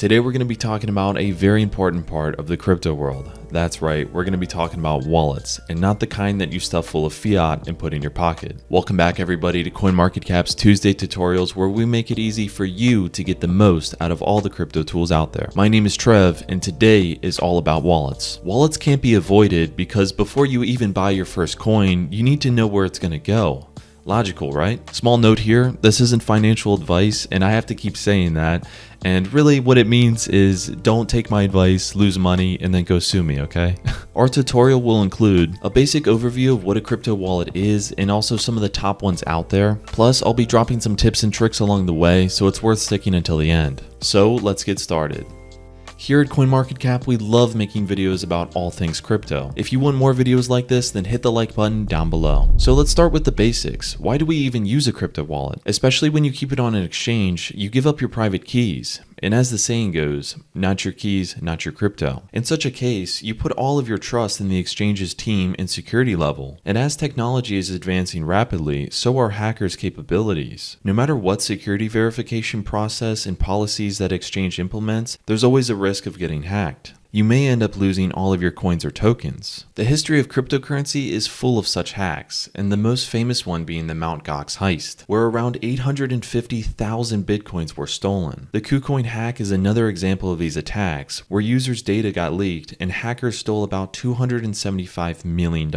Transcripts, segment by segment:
Today we're going to be talking about a very important part of the crypto world. That's right, we're going to be talking about wallets, and not the kind that you stuff full of fiat and put in your pocket. Welcome back everybody to CoinMarketCap's Tuesday tutorials where we make it easy for you to get the most out of all the crypto tools out there. My name is Trev, and today is all about wallets. Wallets can't be avoided because before you even buy your first coin, you need to know where it's going to go. Logical, right? Small note here this isn't financial advice, and I have to keep saying that. And really, what it means is don't take my advice, lose money, and then go sue me, okay? Our tutorial will include a basic overview of what a crypto wallet is and also some of the top ones out there. Plus, I'll be dropping some tips and tricks along the way, so it's worth sticking until the end. So, let's get started. Here at CoinMarketCap, we love making videos about all things crypto. If you want more videos like this, then hit the like button down below. So let's start with the basics. Why do we even use a crypto wallet? Especially when you keep it on an exchange, you give up your private keys. And as the saying goes, not your keys, not your crypto. In such a case, you put all of your trust in the exchange's team and security level. And as technology is advancing rapidly, so are hackers' capabilities. No matter what security verification process and policies that exchange implements, there's always a risk of getting hacked you may end up losing all of your coins or tokens. The history of cryptocurrency is full of such hacks, and the most famous one being the Mt. Gox heist, where around 850,000 bitcoins were stolen. The KuCoin hack is another example of these attacks, where users' data got leaked and hackers stole about $275 million.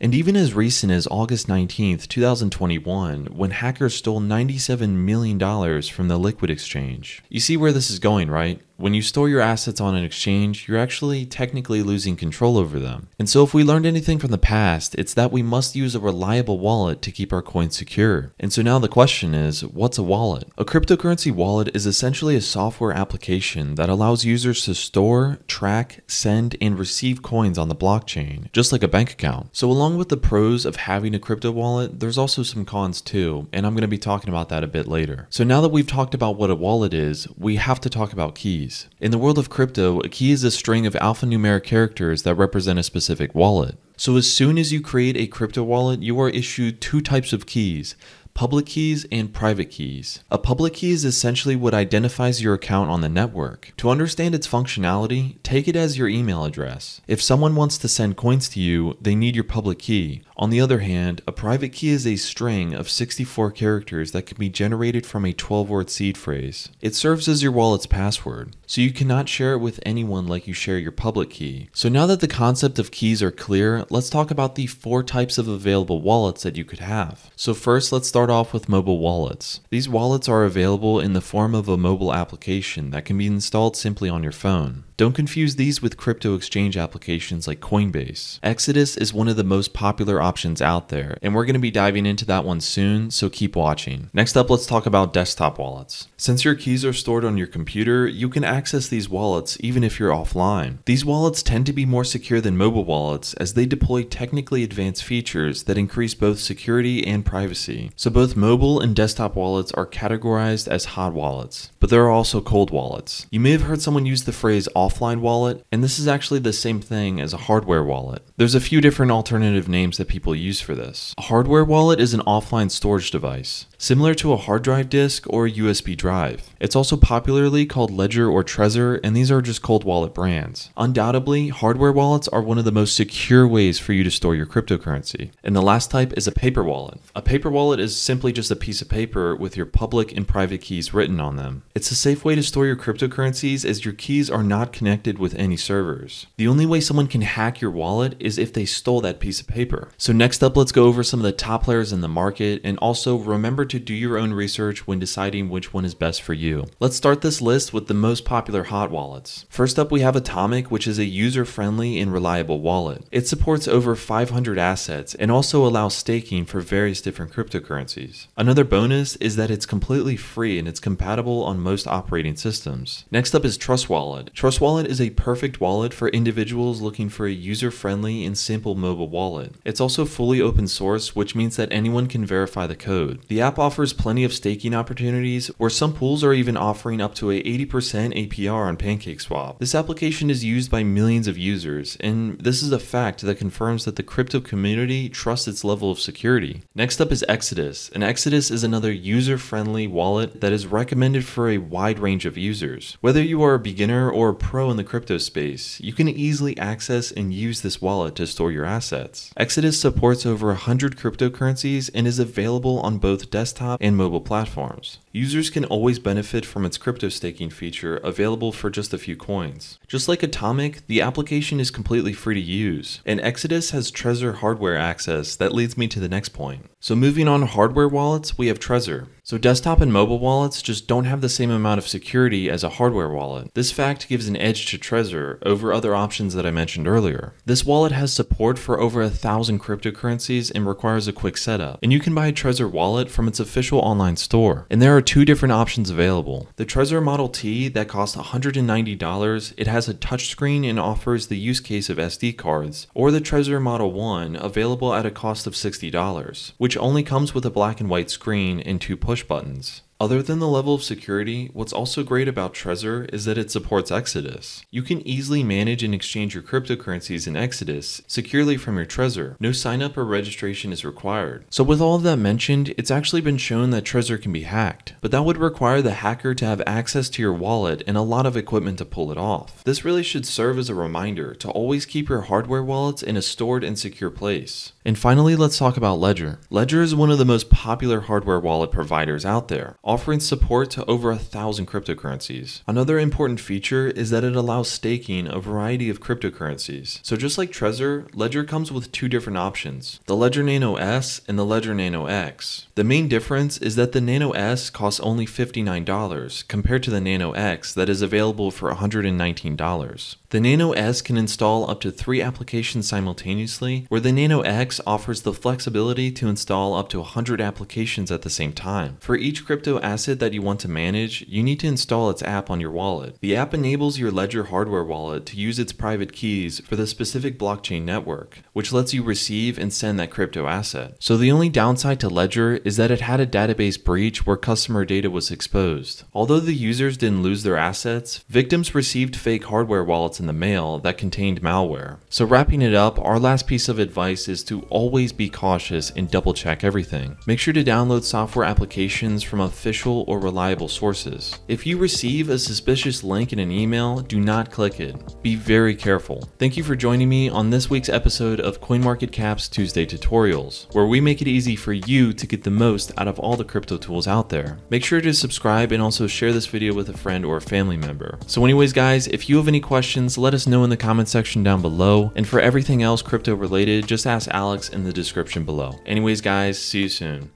And even as recent as August 19, 2021, when hackers stole $97 million from the Liquid exchange. You see where this is going, right? When you store your assets on an exchange, you're actually technically losing control over them. And so, if we learned anything from the past, it's that we must use a reliable wallet to keep our coins secure. And so, now the question is what's a wallet? A cryptocurrency wallet is essentially a software application that allows users to store, track, send, and receive coins on the blockchain, just like a bank account. So, along with the pros of having a crypto wallet, there's also some cons too, and I'm going to be talking about that a bit later. So, now that we've talked about what a wallet is, we have to talk about keys keys. In the world of crypto, a key is a string of alphanumeric characters that represent a specific wallet. So as soon as you create a crypto wallet, you are issued two types of keys public keys and private keys. A public key is essentially what identifies your account on the network. To understand its functionality, take it as your email address. If someone wants to send coins to you, they need your public key. On the other hand, a private key is a string of 64 characters that can be generated from a 12 word seed phrase. It serves as your wallet's password, so you cannot share it with anyone like you share your public key. So now that the concept of keys are clear, let's talk about the four types of available wallets that you could have. So first, let's start off with mobile wallets. These wallets are available in the form of a mobile application that can be installed simply on your phone. Don't confuse these with crypto exchange applications like Coinbase. Exodus is one of the most popular options out there, and we're going to be diving into that one soon, so keep watching. Next up, let's talk about desktop wallets. Since your keys are stored on your computer, you can access these wallets even if you're offline. These wallets tend to be more secure than mobile wallets as they deploy technically advanced features that increase both security and privacy. So both mobile and desktop wallets are categorized as hot wallets, but there are also cold wallets. You may have heard someone use the phrase offline wallet, and this is actually the same thing as a hardware wallet. There's a few different alternative names that people use for this. A hardware wallet is an offline storage device, similar to a hard drive disk or a USB drive. It's also popularly called Ledger or Trezor, and these are just cold wallet brands. Undoubtedly, hardware wallets are one of the most secure ways for you to store your cryptocurrency. And the last type is a paper wallet. A paper wallet is simply just a piece of paper with your public and private keys written on them. It's a safe way to store your cryptocurrencies as your keys are not connected with any servers. The only way someone can hack your wallet is if they stole that piece of paper. So next up, let's go over some of the top players in the market and also remember to do your own research when deciding which one is best for you. Let's start this list with the most popular hot wallets. First up, we have Atomic, which is a user-friendly and reliable wallet. It supports over 500 assets and also allows staking for various different cryptocurrencies. Another bonus is that it's completely free and it's compatible on most operating systems. Next up is Trust Wallet. Trust is a perfect wallet for individuals looking for a user-friendly and simple mobile wallet. It's also fully open source, which means that anyone can verify the code. The app offers plenty of staking opportunities, where some pools are even offering up to a 80% APR on PancakeSwap. This application is used by millions of users, and this is a fact that confirms that the crypto community trusts its level of security. Next up is Exodus, and Exodus is another user-friendly wallet that is recommended for a wide range of users. Whether you are a beginner or a pro in the crypto space, you can easily access and use this wallet to store your assets. Exodus supports over 100 cryptocurrencies and is available on both desktop and mobile platforms. Users can always benefit from its crypto staking feature available for just a few coins. Just like Atomic, the application is completely free to use, and Exodus has Trezor hardware access that leads me to the next point. So moving on to hardware wallets, we have Trezor. So desktop and mobile wallets just don't have the same amount of security as a hardware wallet. This fact gives an edge to Trezor over other options that I mentioned earlier. This wallet has support for over a thousand cryptocurrencies and requires a quick setup. And you can buy a Trezor wallet from its official online store. And there are two different options available. The Trezor Model T that costs $190, it has a touchscreen and offers the use case of SD cards, or the Trezor Model 1 available at a cost of $60, which only comes with a black and white screen and two push buttons. Other than the level of security, what's also great about Trezor is that it supports Exodus. You can easily manage and exchange your cryptocurrencies in Exodus securely from your Trezor. No sign up or registration is required. So with all that mentioned, it's actually been shown that Trezor can be hacked, but that would require the hacker to have access to your wallet and a lot of equipment to pull it off. This really should serve as a reminder to always keep your hardware wallets in a stored and secure place. And finally, let's talk about Ledger. Ledger is one of the most popular hardware wallet providers out there offering support to over a thousand cryptocurrencies. Another important feature is that it allows staking a variety of cryptocurrencies. So just like Trezor, Ledger comes with two different options, the Ledger Nano S and the Ledger Nano X. The main difference is that the Nano S costs only $59 compared to the Nano X that is available for $119. The Nano S can install up to three applications simultaneously, where the Nano X offers the flexibility to install up to 100 applications at the same time. For each crypto asset that you want to manage, you need to install its app on your wallet. The app enables your Ledger hardware wallet to use its private keys for the specific blockchain network, which lets you receive and send that crypto asset. So the only downside to Ledger is that it had a database breach where customer data was exposed. Although the users didn't lose their assets, victims received fake hardware wallets in the mail that contained malware. So wrapping it up, our last piece of advice is to always be cautious and double check everything. Make sure to download software applications from official or reliable sources. If you receive a suspicious link in an email, do not click it. Be very careful. Thank you for joining me on this week's episode of CoinMarketCap's Tuesday Tutorials, where we make it easy for you to get the most out of all the crypto tools out there. Make sure to subscribe and also share this video with a friend or a family member. So anyways guys, if you have any questions, let us know in the comment section down below. And for everything else crypto related, just ask Alex in the description below. Anyways guys, see you soon.